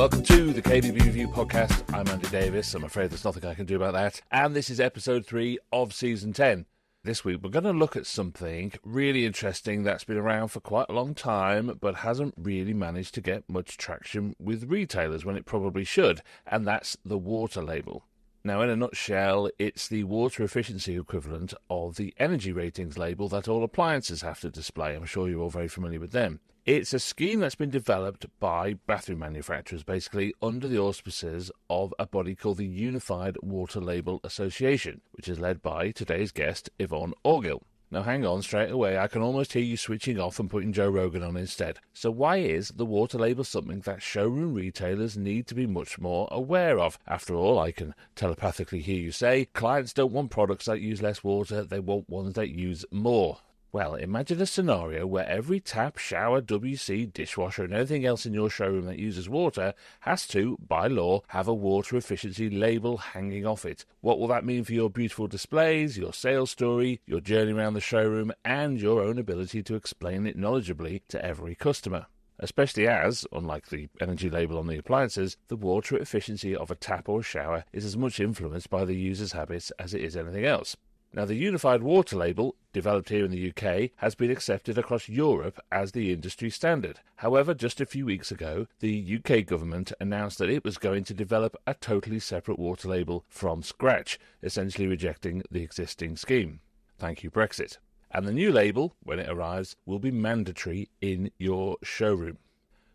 Welcome to the KBB Review podcast. I'm Andy Davies. I'm afraid there's nothing I can do about that. And this is episode three of season 10. This week, we're going to look at something really interesting that's been around for quite a long time, but hasn't really managed to get much traction with retailers when it probably should, and that's the water label. Now, in a nutshell, it's the water efficiency equivalent of the energy ratings label that all appliances have to display. I'm sure you're all very familiar with them. It's a scheme that's been developed by bathroom manufacturers, basically under the auspices of a body called the Unified Water Label Association, which is led by today's guest, Yvonne Orgill. Now, hang on straight away. I can almost hear you switching off and putting Joe Rogan on instead. So, why is the water label something that showroom retailers need to be much more aware of? After all, I can telepathically hear you say clients don't want products that use less water, they want ones that use more. Well, imagine a scenario where every tap, shower, WC, dishwasher, and anything else in your showroom that uses water has to, by law, have a water efficiency label hanging off it. What will that mean for your beautiful displays, your sales story, your journey around the showroom, and your own ability to explain it knowledgeably to every customer? especially as, unlike the energy label on the appliances, the water efficiency of a tap or shower is as much influenced by the user's habits as it is anything else. Now, the Unified Water Label, developed here in the UK, has been accepted across Europe as the industry standard. However, just a few weeks ago, the UK government announced that it was going to develop a totally separate water label from scratch, essentially rejecting the existing scheme. Thank you, Brexit. And the new label, when it arrives, will be mandatory in your showroom.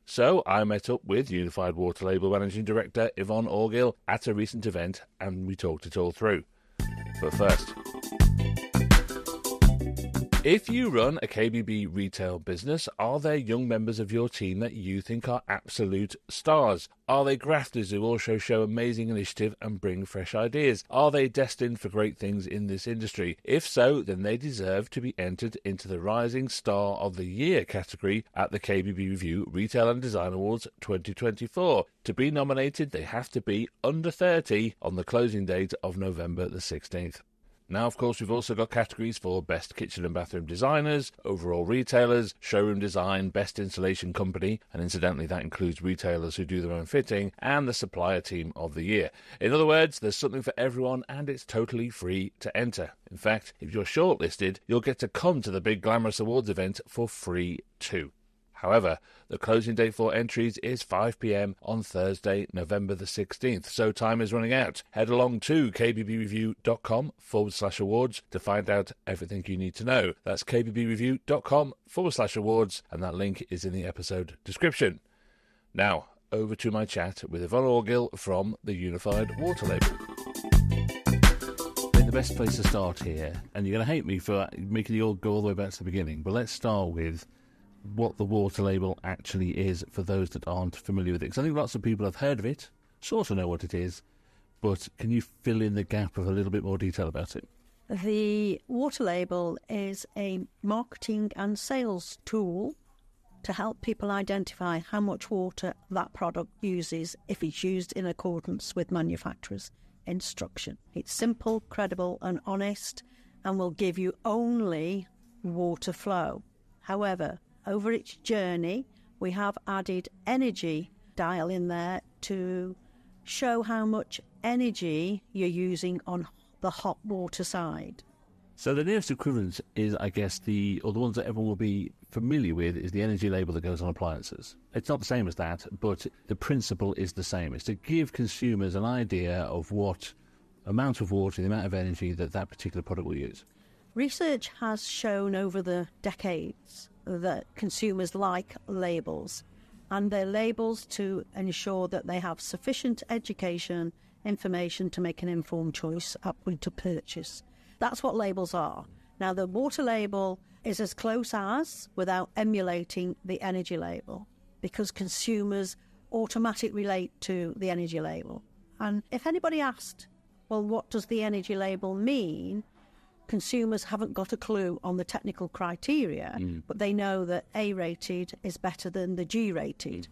So I met up with Unified Water Label Managing Director Yvonne Orgill at a recent event and we talked it all through. But first, if you run a KBB retail business, are there young members of your team that you think are absolute stars? Are they grafters who also show amazing initiative and bring fresh ideas? Are they destined for great things in this industry? If so, then they deserve to be entered into the Rising Star of the Year category at the KBB Review Retail and Design Awards 2024. To be nominated, they have to be under 30 on the closing date of November the 16th. Now, of course, we've also got categories for best kitchen and bathroom designers, overall retailers, showroom design, best installation company, and incidentally, that includes retailers who do their own fitting, and the supplier team of the year. In other words, there's something for everyone, and it's totally free to enter. In fact, if you're shortlisted, you'll get to come to the big glamorous awards event for free too. However, the closing date for entries is 5 pm on Thursday, November the 16th, so time is running out. Head along to kbbreview.com forward slash awards to find out everything you need to know. That's kbbreview.com forward slash awards, and that link is in the episode description. Now, over to my chat with Yvonne Orgill from the Unified Water Label the best place to start here, and you're going to hate me for making you all go all the way back to the beginning, but let's start with what the water label actually is for those that aren't familiar with it. Because I think lots of people have heard of it, sort of know what it is, but can you fill in the gap with a little bit more detail about it? The water label is a marketing and sales tool to help people identify how much water that product uses if it's used in accordance with manufacturer's instruction. It's simple, credible, and honest and will give you only water flow. However, over its journey, we have added energy dial in there to show how much energy you're using on the hot water side. So the nearest equivalent is, I guess, the or the ones that everyone will be familiar with is the energy label that goes on appliances. It's not the same as that, but the principle is the same. It's to give consumers an idea of what amount of water, the amount of energy that that particular product will use. Research has shown over the decades that consumers like labels, and they're labels to ensure that they have sufficient education, information to make an informed choice point of purchase. That's what labels are. Now, the water label is as close as without emulating the energy label because consumers automatically relate to the energy label. And if anybody asked, well, what does the energy label mean? Consumers haven't got a clue on the technical criteria, mm. but they know that A rated is better than the G rated.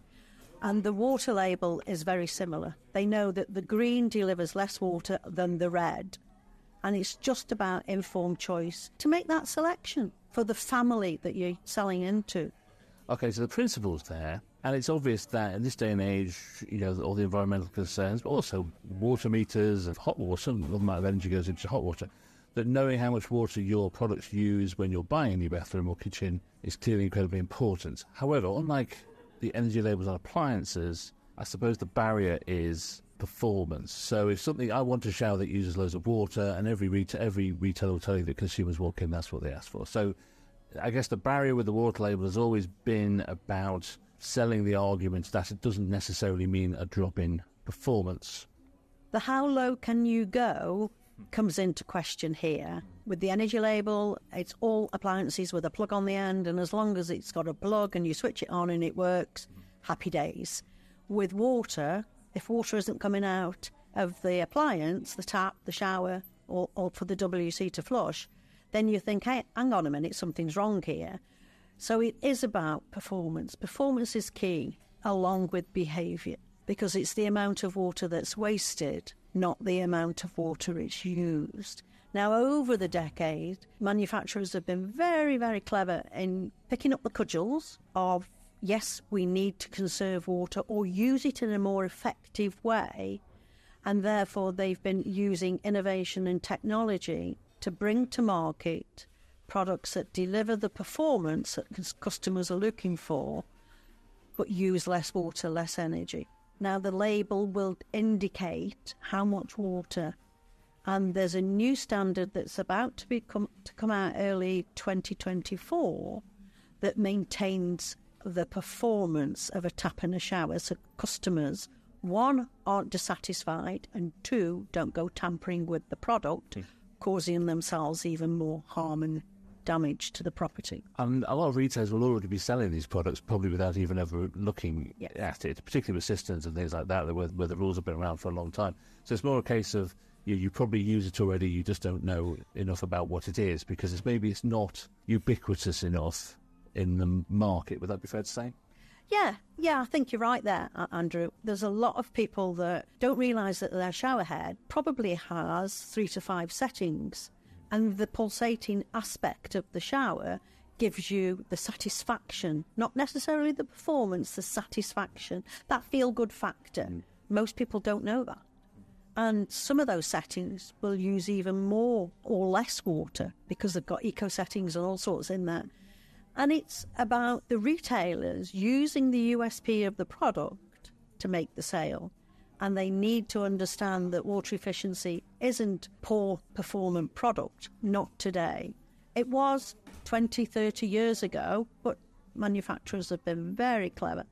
And the water label is very similar. They know that the green delivers less water than the red. And it's just about informed choice to make that selection for the family that you're selling into. Okay, so the principle's there, and it's obvious that in this day and age, you know, all the environmental concerns, but also water meters and hot water, a lot amount of energy goes into hot water, that knowing how much water your products use when you're buying a new bathroom or kitchen is clearly incredibly important. However, unlike the energy labels on appliances, I suppose the barrier is performance. So if something I want a shower that uses loads of water, and every every retailer will tell you that consumers walk in, that's what they ask for. So I guess the barrier with the water label has always been about selling the argument that it doesn't necessarily mean a drop in performance. The how low can you go comes into question here. With the energy label, it's all appliances with a plug on the end, and as long as it's got a plug and you switch it on and it works, happy days. With water, if water isn't coming out of the appliance, the tap, the shower, or, or for the WC to flush, then you think, hey, hang on a minute, something's wrong here. So it is about performance. Performance is key, along with behaviour, because it's the amount of water that's wasted, not the amount of water it's used. Now, over the decade, manufacturers have been very, very clever in picking up the cudgels of yes, we need to conserve water or use it in a more effective way. And therefore, they've been using innovation and technology to bring to market products that deliver the performance that customers are looking for, but use less water, less energy. Now, the label will indicate how much water, and there's a new standard that's about to, be come, to come out early 2024 that maintains the performance of a tap and a shower. So customers, one, aren't dissatisfied, and two, don't go tampering with the product, mm. causing themselves even more harm and damage to the property. And a lot of retailers will already be selling these products probably without even ever looking at it, particularly with systems and things like that, where, where, the rules have been around for a long time. So it's more a case of you, you probably use it already, you just don't know enough about what it is because it's maybe it's not ubiquitous enough in the market. Would that be fair to say? Yeah, yeah, I think you're right there, Andrew. There's a lot of people that don't realise that their shower head probably has three to five settings, and the pulsating aspect of the shower gives you the satisfaction, not necessarily the performance, the satisfaction, that feel good factor. Mm. Most people don't know that. And some of those settings will use even more or less water because they've got eco settings and all sorts in there. And it's about the retailers using the USP of the product to make the sale. And they need to understand that water efficiency isn't poor performant product, not today. It was 20, 30 years ago, but manufacturers have been very clever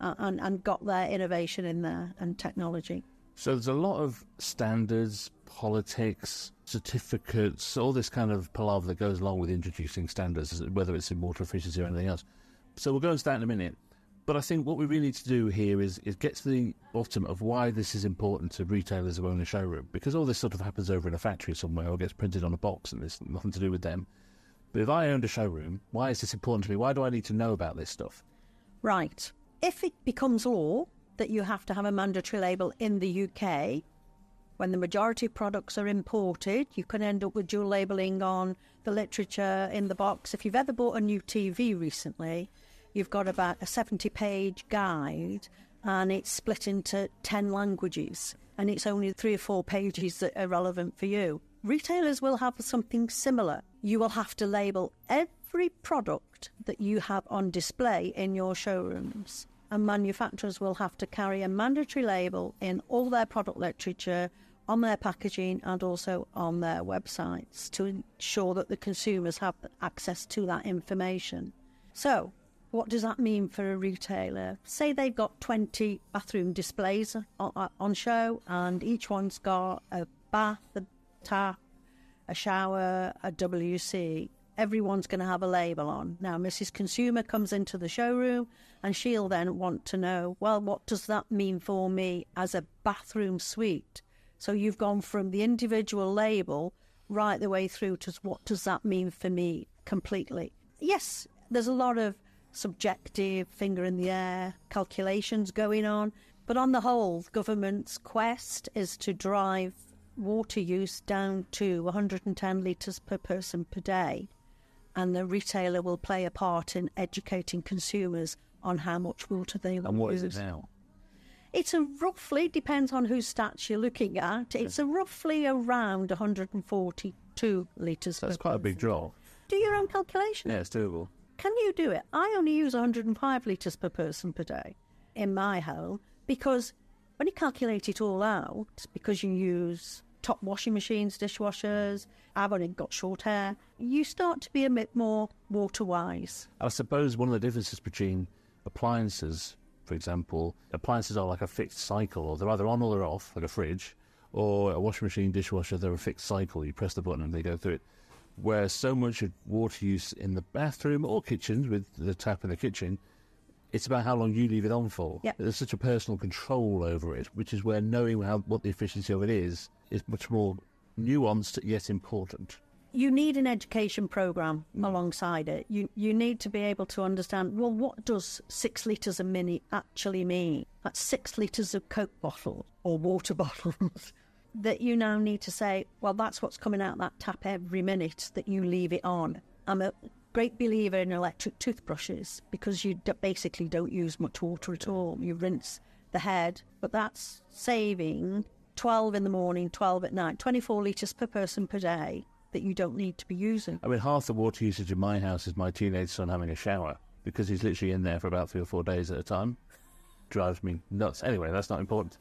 uh, and, and got their innovation in there and technology. So there's a lot of standards, politics, certificates, all this kind of palaver that goes along with introducing standards, whether it's in water efficiency or anything else. So we'll go into that in a minute. But I think what we really need to do here is, is get to the bottom of why this is important to retailers who own a showroom. Because all this sort of happens over in a factory somewhere or gets printed on a box and it's nothing to do with them. But if I owned a showroom, why is this important to me? Why do I need to know about this stuff? Right. If it becomes law, that you have to have a mandatory label in the UK. When the majority of products are imported, you can end up with dual labelling on the literature in the box. If you've ever bought a new TV recently, you've got about a 70 page guide and it's split into 10 languages and it's only three or four pages that are relevant for you. Retailers will have something similar. You will have to label every product that you have on display in your showrooms and manufacturers will have to carry a mandatory label in all their product literature, on their packaging, and also on their websites to ensure that the consumers have access to that information. So, what does that mean for a retailer? Say they've got 20 bathroom displays on, on show, and each one's got a bath, a tap, a shower, a WC everyone's going to have a label on. Now, Mrs. Consumer comes into the showroom and she'll then want to know, well, what does that mean for me as a bathroom suite? So you've gone from the individual label right the way through to what does that mean for me completely. Yes, there's a lot of subjective finger in the air calculations going on, but on the whole, the government's quest is to drive water use down to 110 litres per person per day and the retailer will play a part in educating consumers on how much water they will And what use. is it now? It's a roughly depends on whose stats you're looking at. It's a roughly around 142 litres. That's per quite a big person. drop. Do your own calculation. Yeah, it's doable. Can you do it? I only use 105 litres per person per day in my home because when you calculate it all out, because you use top washing machines, dishwashers, I've only got short hair, you start to be a bit more water wise. I suppose one of the differences between appliances, for example, appliances are like a fixed cycle, or they're either on or they're off, like a fridge, or a washing machine, dishwasher, they're a fixed cycle. You press the button and they go through it. Where so much of water use in the bathroom or kitchens with the tap in the kitchen, it's about how long you leave it on for. Yep. There's such a personal control over it, which is where knowing how what the efficiency of it is is much more nuanced yet important. you need an education program mm. alongside it. You you need to be able to understand. Well, what does six liters a minute actually mean? That's six liters of Coke bottles or water bottles. That you now need to say, well, that's what's coming out that tap every minute that you leave it on. I'm a great believer in electric toothbrushes because you d- basically don't use much water at all. You rinse the head, but that's saving 12 in the morning, 12 at night, 24 litres per person per day that you don't need to be using. I mean, half the water usage in my house is my teenage son having a shower because he's literally in there for about three or four days at a time. Drives me nuts. Anyway, that's not important.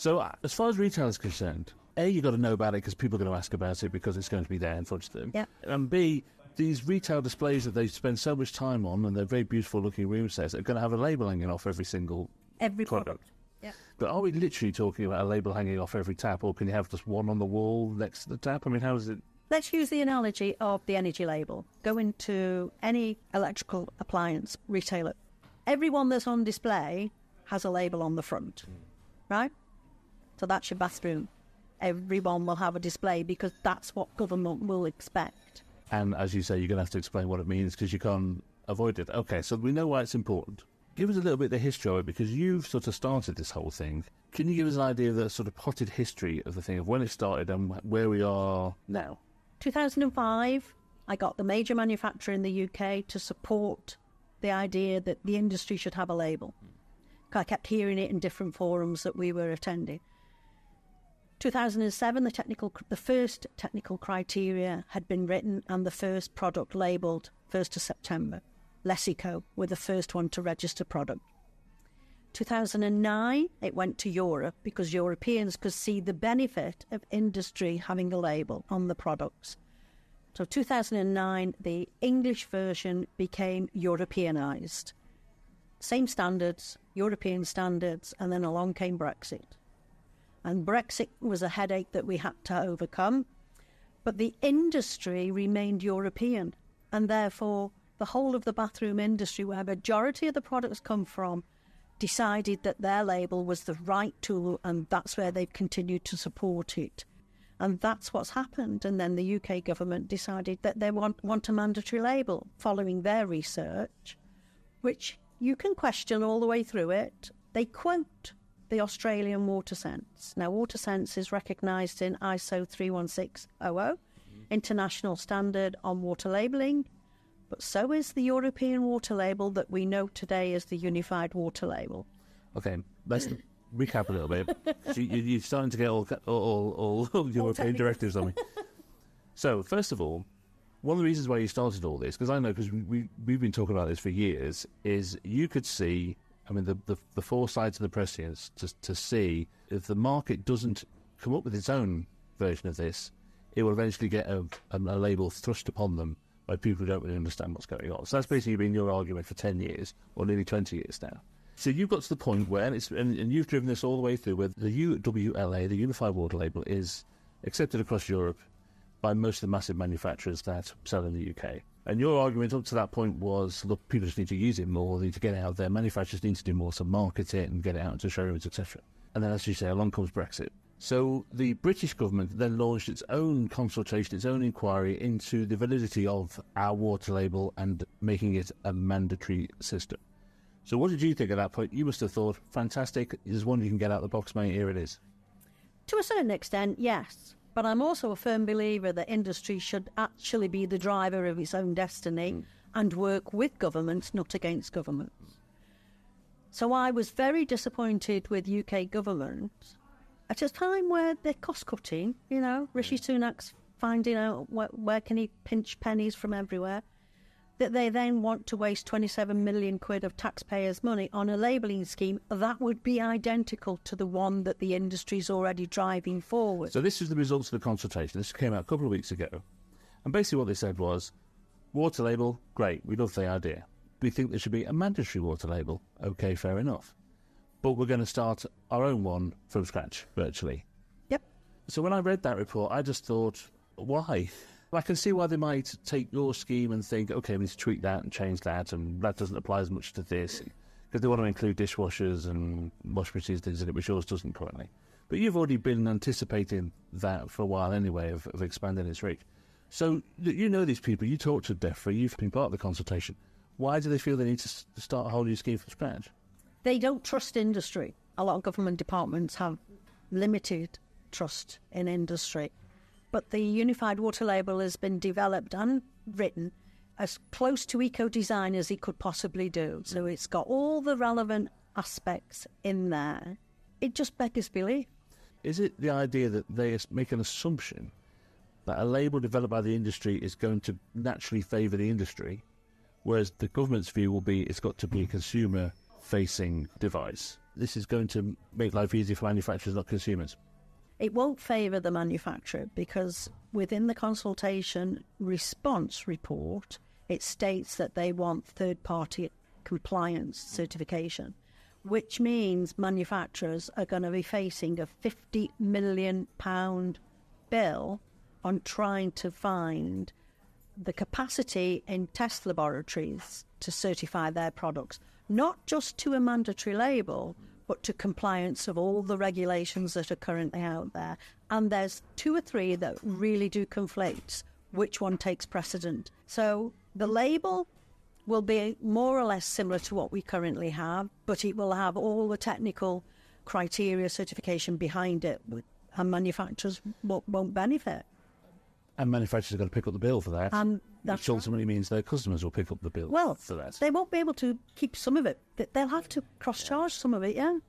So, uh, as far as retail is concerned, A, you've got to know about it because people are going to ask about it because it's going to be there in front of them. Yeah. And B, these retail displays that they spend so much time on and they're very beautiful looking room sets are going to have a label hanging off every single Every product. product. Yeah. But are we literally talking about a label hanging off every tap or can you have just one on the wall next to the tap? I mean, how is it? Let's use the analogy of the energy label. Go into any electrical appliance retailer. Everyone that's on display has a label on the front, right? So that's your bathroom. Everyone will have a display because that's what government will expect. And as you say, you're going to have to explain what it means because you can't avoid it. Okay, so we know why it's important. Give us a little bit of the history of it because you've sort of started this whole thing. Can you give us an idea of the sort of potted history of the thing, of when it started and where we are now? 2005, I got the major manufacturer in the UK to support the idea that the industry should have a label. I kept hearing it in different forums that we were attending. 2007, the technical, the first technical criteria had been written and the first product labelled 1st of September. Lecico were the first one to register product. 2009, it went to Europe because Europeans could see the benefit of industry having a label on the products. So 2009, the English version became Europeanised. Same standards, European standards, and then along came Brexit. And Brexit was a headache that we had to overcome. But the industry remained European, and therefore the whole of the bathroom industry, where majority of the products come from, decided that their label was the right tool, and that's where they've continued to support it. And that's what's happened. And then the UK government decided that they want, want a mandatory label following their research, which you can question all the way through it. They quote the Australian Water Sense. Now, Water Sense is recognised in ISO 31600, mm-hmm. International Standard on Water Labelling, but so is the European water label that we know today as the Unified Water Label. Okay, let's recap a little bit. So you, you're starting to get all, all, all, all European directives on me. So, first of all, one of the reasons why you started all this, because I know because we, we, we've been talking about this for years, is you could see, I mean, the, the, the four sides of the prescience to, to see if the market doesn't come up with its own version of this, it will eventually get a, a, a label thrust upon them by people who don't really understand what's going on. So that's basically been your argument for 10 years, or nearly 20 years now. So you've got to the point where, and, it's, and, and you've driven this all the way through, where the UWLA, the Unified Water Label, is accepted across Europe by most of the massive manufacturers that sell in the UK. And your argument up to that point was, look, people just need to use it more, they need to get it out there, manufacturers need to do more to market it and get it out into showrooms, etc. And then, as you say, along comes Brexit. So the British government then launched its own consultation, its own inquiry into the validity of our water label and making it a mandatory system. So what did you think at that point? You must have thought, fantastic, there's one you can get out of the box, mate, here it is. To a certain extent, yes. But I'm also a firm believer that industry should actually be the driver of its own destiny mm. and work with governments, not against governments. So I was very disappointed with UK government at a time where they're cost cutting. You know, Rishi Sunak's finding out where, where can he pinch pennies from everywhere. That they then want to waste 27 million quid of taxpayers' money on a labelling scheme that would be identical to the one that the industry is already driving forward. So, this is the results of the consultation. This came out a couple of weeks ago. And basically, what they said was water label, great, we love the idea we think there should be a mandatory water label. Okay, fair enough. But we're going to start our own one from scratch, virtually. Yep. So when I read that report, I just thought, why? I can see why they might take your scheme and think, okay, we need to tweak that and change that, and that doesn't apply as much to this, because they want to include dishwashers and wash machines, things in it, which yours doesn't currently. But you've already been anticipating that for a while anyway, of, of expanding its reach. So you know these people, you talk to DEFRA, you've been part of the consultation. Why do they feel they need to start a whole new scheme from scratch? They don't trust industry. A lot of government departments have limited trust in industry. But the Unified Water Label has been developed and written as close to eco design as it could possibly do. So mm. it's got all the relevant aspects in there. It just beggars belief. Is it the idea that they make an assumption that a label developed by the industry is going to naturally favour the industry Whereas the government's view will be it's got to be a mm. consumer facing device. This is going to make life easier for manufacturers, not consumers. It won't favour the manufacturer because within the consultation response report, it states that they want third party compliance certification, which means manufacturers are going to be facing a £50 million bill on trying to find the capacity in test laboratories to certify their products, not just to a mandatory label, but to compliance of all the regulations that are currently out there. And there's two or three that really do conflate which one takes precedent. So the label will be more or less similar to what we currently have, but it will have all the technical criteria certification behind it, and manufacturers won't benefit. And manufacturers are going to pick up the bill for that. And which ultimately right. means their customers will pick up the bill well, for that. They won't be able to keep some of it. They'll have to cross charge some of it, yeah.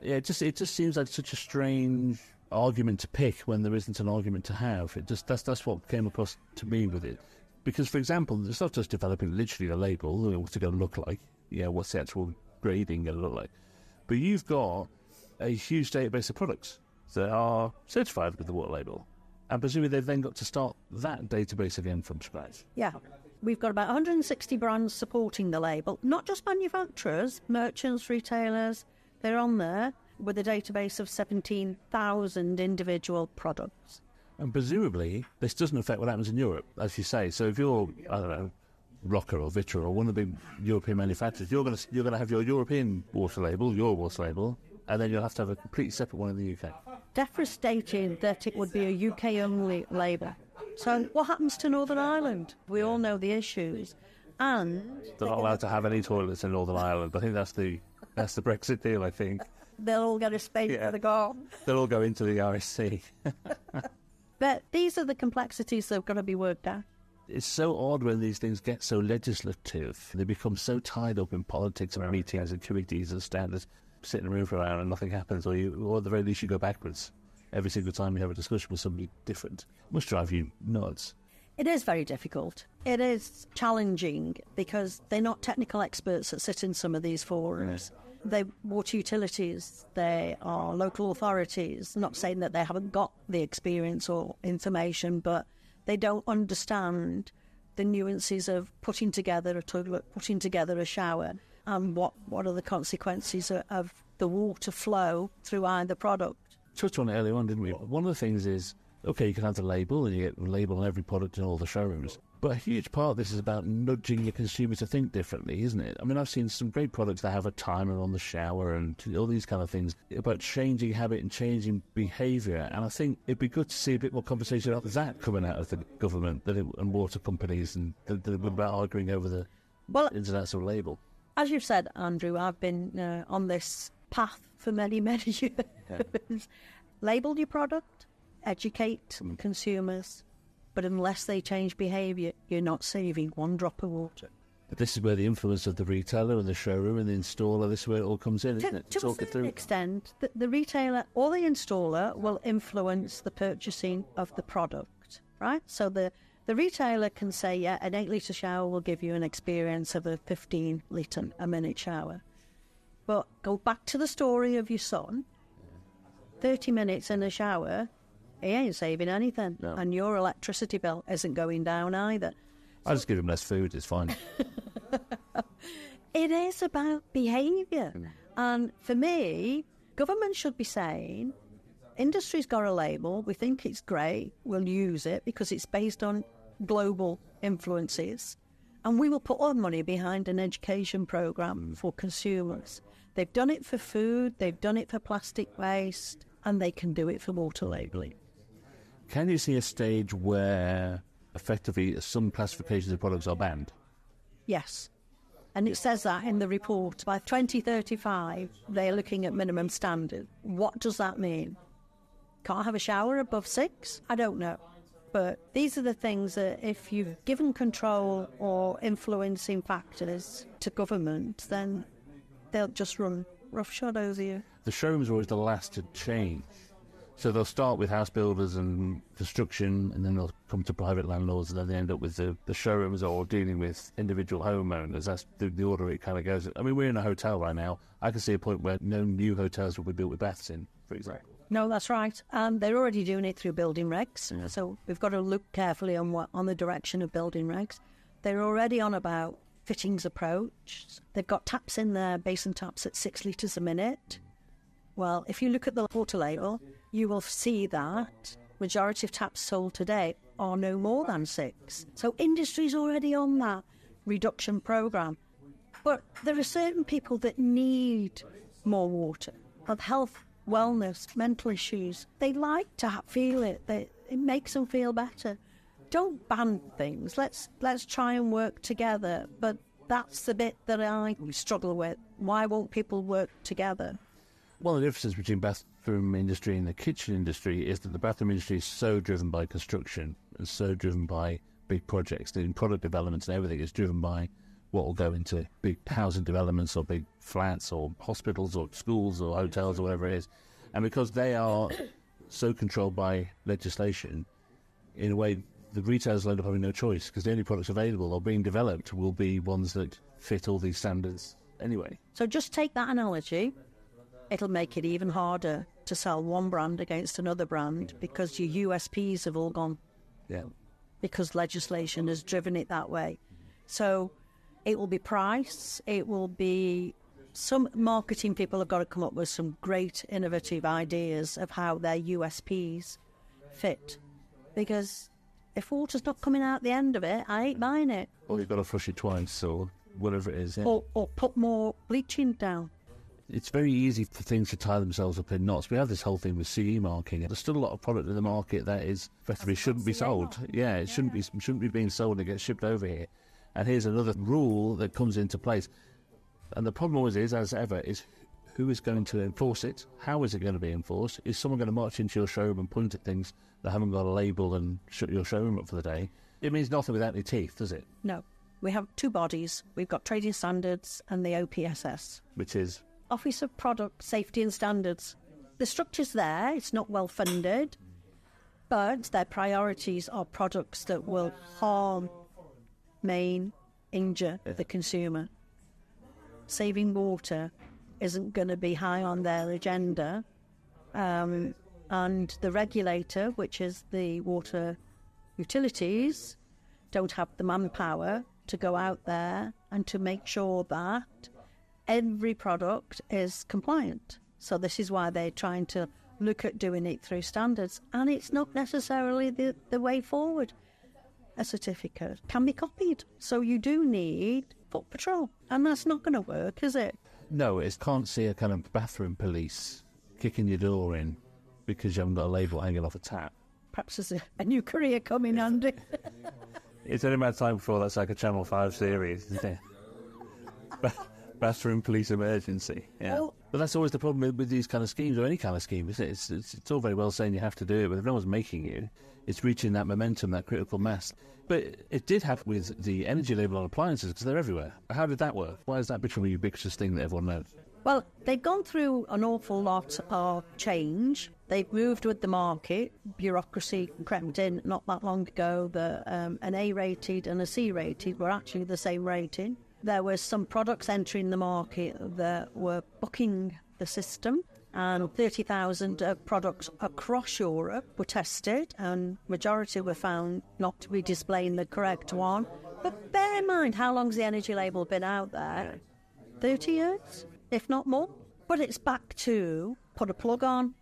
Yeah, it just it just seems like such a strange argument to pick when there isn't an argument to have. It just that's that's what came across to me with it. Because for example, it's not just developing literally a label, what's it going to look like? Yeah, what's the actual grading going to look like? But you've got a huge database of products that are certified with the water label. And presumably they've then got to start that database again from scratch. Yeah. We've got about 160 brands supporting the label, not just manufacturers, merchants, retailers. They're on there with a database of 17,000 individual products. And presumably, this doesn't affect what happens in Europe, as you say. So if you're, I don't know, Roca or Vitra or one of the big European manufacturers, you're going to you're going to have your European water label, your water label, and then you'll have to have a completely separate one in the UK. DEFRA stated that it would be a UK only label. So, what happens to Northern Ireland? We all know the issues. And they're not allowed to have any toilets in Northern Ireland. I think that's the that's the Brexit deal. I think they'll all get a space yeah. for the go. They'll all go into the RSC. but these are the complexities that have got to be worked out. It's so odd when these things get so legislative. They become so tied up in politics and meetings and committees and standards sit in a room for an hour and nothing happens, or you, or at the very least, you go backwards every single time you have a discussion with somebody different. It must drive you nuts. It is very difficult. It is challenging because they're not technical experts that sit in some of these forums. They're water utilities, they are local authorities. not saying that they haven't got the experience or information, but they don't understand the nuances of putting together a toilet, putting together a shower, and what, what are the consequences of, of the water flow through either product. Touched on it earlier on, didn't we? One of the things is okay, you can have the label and you get the label on every product in all the showrooms. But a huge part of this is about nudging your consumer to think differently, isn't it? I mean, I've seen some great products that have a timer on the shower and all these kind of things about changing habit and changing behaviour. And I think it'd be good to see a bit more conversation about that coming out of the government it, and water companies and about arguing over the well, international label as you've said, Andrew, I've been uh, on this path for many, many years. Yeah. Label your product, educate consumers, but unless they change behaviour, you're not saving one drop of water. But this is where the influence of the retailer and the showroom and the installer, this is where it all comes in, isn't To, it? to a Talk it certain extent, the, the retailer or the installer will influence the purchasing of the product, right? So the, the retailer can say, yeah, an 8 litre shower will give you an experience of a 15 litre a minute shower. But go back to the story of your son 30 minutes in a shower, he ain't saving anything. No. And your electricity bill isn't going down either. I just give him less food, it's fine. It is about behaviour. Mm. And for me, government should be saying, industry's got a label, we think it's great, we'll use it because it's based on global influences. And we will put our money behind an education programme mm. for consumers. They've done it for food, they've done it for plastic waste, and they can do it for water labelling. Can you see a stage where effectively some classifications of products are banned? Yes. And it says that in the report. By 2035, they're looking at minimum standard. What does that mean? Can't have a shower above six? I don't know. But these are the things that if you've given control or influencing factors to government, then they'll just run roughshod over you. The showrooms are always the last to change. So they'll start with house builders and construction, and then they'll come to private landlords, and then they end up with the, the showrooms or dealing with individual homeowners. That's the, the order it kind of goes. I mean, we're in a hotel right now. I can see a point where no new hotels will be built with baths in, for example. No, that's right. Um, they're already doing it through building regs. So we've got to look carefully on what on the direction of building regs. They're already on about fittings approach. They've got taps in there, basin taps at six litres a minute. Well, if you look at the water label, you will see that majority of taps sold today are no more than six. So industry's already on that reduction program. But there are certain people that need more water, of health, wellness, mental issues. They like to feel it. They, it makes them feel better. Don't ban things. Let's let's try and work together. But that's the bit that I struggle with. Why won't people work together? One of the differences between bathroom industry and the kitchen industry is that the bathroom industry is so driven by construction and so driven by big projects. The product development and everything is driven by what will go into big housing developments or big flats or hospitals or schools or hotels or whatever it is. And because they are so controlled by legislation, in a way, the retailers will end up having no choice because the only products available or being developed will be ones that fit all these standards anyway. So just take that analogy. It'll make it even harder to sell one brand against another brand because your USPs have all gone Yeah. because legislation has driven it that way. So it will be price, it will be some marketing people have got to come up with some great innovative ideas of how their USPs fit. Because if water's not coming out the end of it, I ain't buying it. Or you've got to flush it twice or whatever it is. Yeah. Or, or put more bleaching down. It's very easy for things to tie themselves up in knots. We have this whole thing with CE marking. There's still a lot of product in the market that is effectively shouldn't be sold. Yeah, it shouldn't be shouldn't be being sold and get shipped over here. And here's another rule that comes into place. And the problem always is, as ever, is who is going to enforce it? How is it going to be enforced? Is someone going to march into your showroom and point at things that haven't got a label and shut your showroom up for the day? It means nothing without any teeth, does it? No. We have two bodies. We've got trading standards and the OPSS. Which is Office of Product Safety and Standards. The structure's there, it's not well funded, but their priorities are products that will harm, maim, injure the consumer. Saving water isn't going to be high on their agenda. Um, and the regulator, which is the water utilities, don't have the manpower to go out there and to make sure that every product is compliant. So this is why they're trying to look at doing it through standards, and it's not necessarily the, the way forward. A certificate can be copied, so you do need foot patrol, and that's not going to work, is it? No, it can't see a kind of bathroom police kicking your door in because you haven't got a label hanging off a tap. Perhaps there's a, a new career coming, Andy. It's only a matter time before that's like a Channel 5 series, isn't it? Bathroom police emergency. Yeah. All, But that's always the problem with, these kind of schemes or any kind of scheme, isn't it? It's, it's, it's all very well saying you have to do it, but if no one's making you, it's reaching that momentum, that critical mass. But it did happen with the energy label on appliances because they're everywhere. How did that work? Why has that become a ubiquitous thing that everyone knows? Well, they've gone through an awful lot of change. They've moved with the market. Bureaucracy crept in not that long ago. The, um, an A rated and a C rated were actually the same rating. There were some products entering the market that were bucking the system, and 30,000 uh, products across Europe were tested, and majority were found not to be displaying the correct one. But bear in mind, how long's the energy label been out there? 30 years, if not more. But it's back to put a plug on,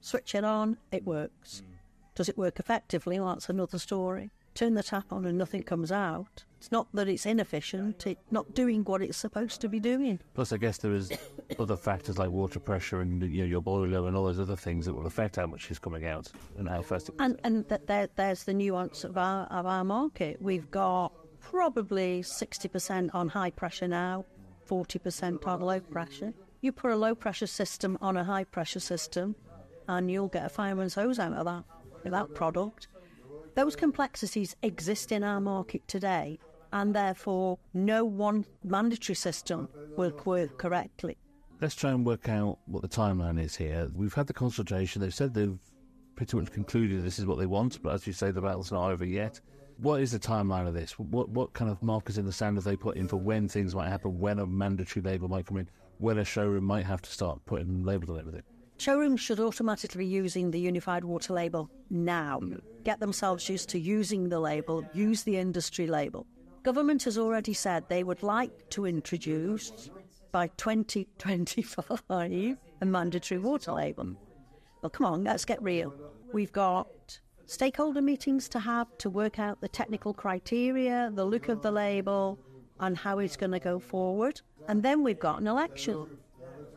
switch it on, it works. Does it work effectively? Well, that's another story. Turn the tap on and nothing comes out. It's not that it's inefficient, it's not doing what it's supposed to be doing. Plus, I guess there is other factors like water pressure and you know, your boiler and all those other things that will affect how much is coming out and how fast it And, and that there, there's the nuance of our, of our market. We've got probably 60% on high pressure now, 40% on low pressure. You put a low pressure system on a high pressure system, and you'll get a fireman's hose out of that, that product. Those complexities exist in our market today, and therefore no one mandatory system will work correctly. Let's try and work out what the timeline is here. We've had the consultation. They've said they've pretty much concluded this is what they want, but as you say, the battle's not over yet. What is the timeline of this? What what kind of markers in the sand have they put in for when things might happen, when a mandatory label might come in, when a showroom might have to start putting labels on everything? Showrooms should automatically be using the unified water label now. Get themselves used to using the label, use the industry label. Government has already said they would like to introduce by 2025 a mandatory water label. Well, come on, let's get real. We've got stakeholder meetings to have to work out the technical criteria, the look of the label, and how it's going to go forward. And then we've got an election.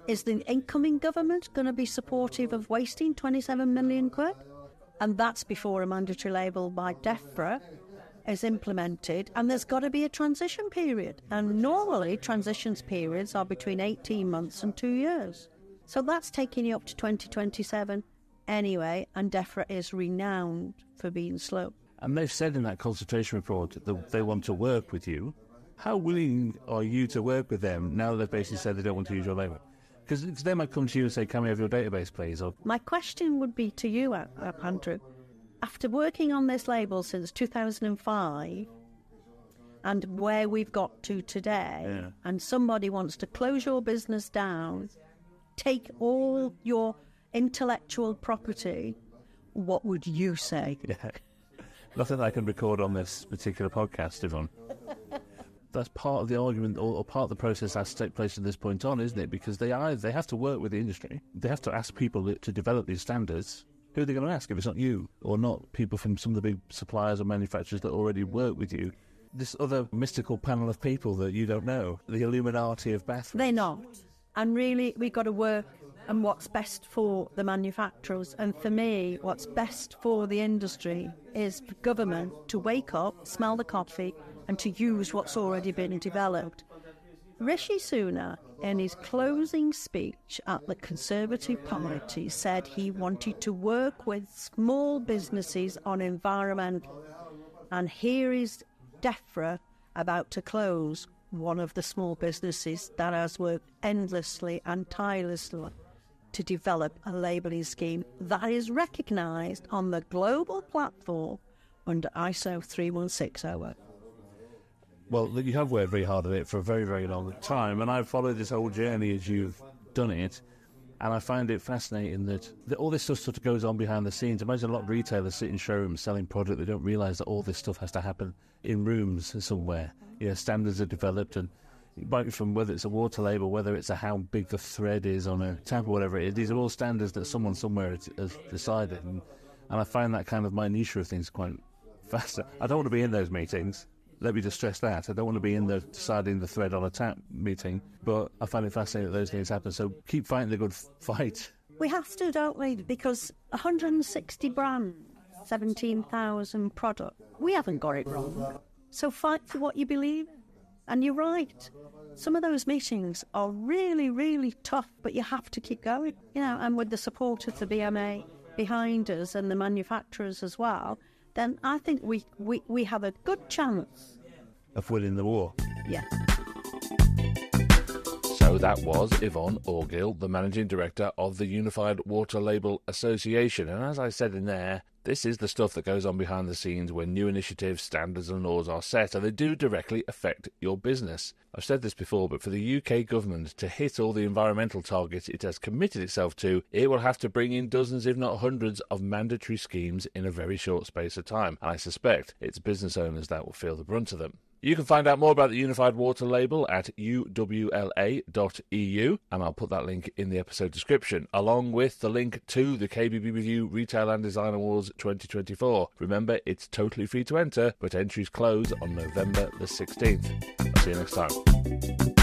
Is the incoming government going to be supportive of wasting 27 million quid? And that's before a mandatory label by DEFRA is implemented, and there's got to be a transition period. And normally, transitions periods are between 18 months and two years. So that's taking you up to 2027 anyway, and DEFRA is renowned for being slow. And they've said in that consultation report that they want to work with you. How willing are you to work with them now that they've basically said they don't want to use your label? Because they might come to you and say, "Can we have your database, please?" Or My question would be to you, Andrew. After working on this label since 2005 and where we've got to today, Yeah. and somebody wants to close your business down, take all your intellectual property, what would you say? Yeah. Nothing I can record on this particular podcast, Yvonne. That's part of the argument, or, or part of the process that has to take place from this point on, isn't it? Because they are they have to work with the industry. They have to ask people to develop these standards. Who are they going to ask if it's not you, or not people from some of the big suppliers or manufacturers that already work with you? This other mystical panel of people that you don't know, the Illuminati of bathrooms. They're not. And really, we've got to work on what's best for the manufacturers. And for me, what's best for the industry is for government to wake up, smell the coffee, and to use what's already been developed. Rishi Sunak, in his closing speech at the Conservative Party, said he wanted to work with small businesses on environmental. And here is DEFRA about to close one of the small businesses that has worked endlessly and tirelessly to develop a labelling scheme that is recognised on the global platform under ISO 31600. Well, you have worked very hard at it for a very, very long time, and I've followed this whole journey as you've done it, and I find it fascinating that, that all this stuff sort of goes on behind the scenes. Imagine a lot of retailers sit in showrooms selling product, they don't realise that all this stuff has to happen in rooms somewhere. You know, standards are developed, and from whether it's a water label, whether it's a how big the thread is on a tap or whatever it is, these are all standards that someone somewhere has, decided, and, and I find that kind of minutiae of things quite fascinating. I don't want to be in those meetings. Let me just stress that. I don't want to be in the deciding the thread on a tap meeting, but I find it fascinating that those things happen. So keep fighting the good fight. We have to, don't we? Because 160 brands, 17,000 products. We haven't got it wrong. So fight for what you believe. And you're right. some of those meetings are really, really tough, but you have to keep going. You know, and with the support of the BMA behind us and the manufacturers as well, then I think we, we, we have a good chance of winning the war. Yeah. So that was Yvonne Orgill, the Managing Director of the Unified Water Label Association. And as I said in there, this is the stuff that goes on behind the scenes when new initiatives, standards, and laws are set, and they do directly affect your business. I've said this before, but for the UK government to hit all the environmental targets it has committed itself to, it will have to bring in dozens, if not hundreds, of mandatory schemes in a very short space of time. And I suspect it's business owners that will feel the brunt of them. You can find out more about the Unified Water Label at uwla.eu, and I'll put that link in the episode description, along with the link to the KBB Review Retail and Design Awards 2024. Remember, it's totally free to enter, but entries close on November the 16th. I'll see you next time.